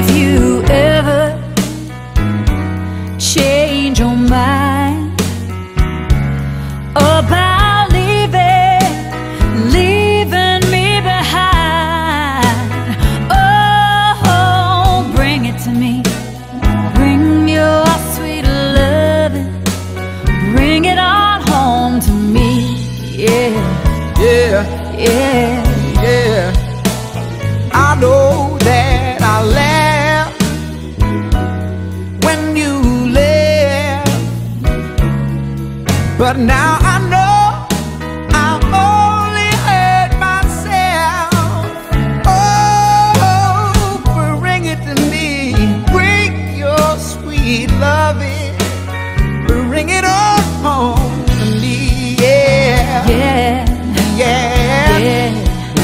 if you ever change your mind about leaving, leaving me behind. Oh, bring it to me. Bring your sweet loving. Bring it on home to me. Yeah, yeah, yeah. But now I know I only hurt myself. Oh, bring it to me, bring your sweet loving, bring it on home to me. Yeah, Yeah. yeah, Yeah.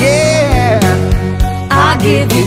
yeah. I'll give you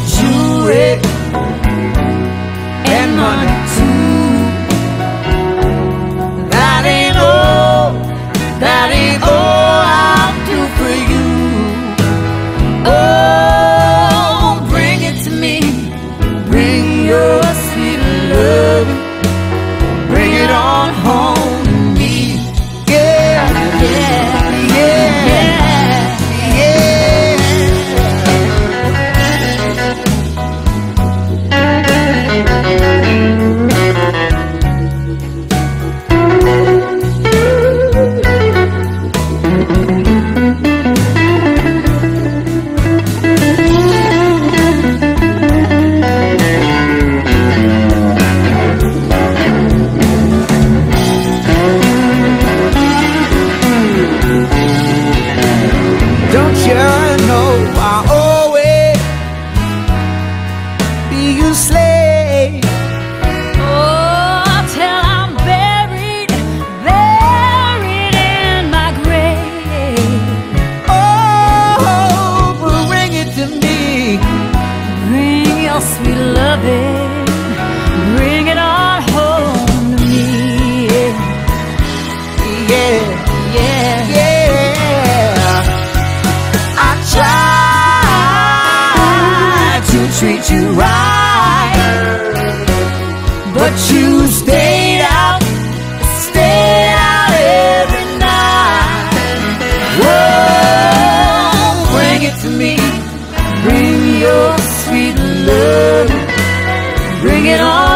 you know I always be your slave? Oh, till I'm buried, buried in my grave. Oh, bring it to me. Bring your sweet loving, treat you right, but you stayed out, stayed out every night. Whoa, bring it to me, bring your sweet love, bring it on.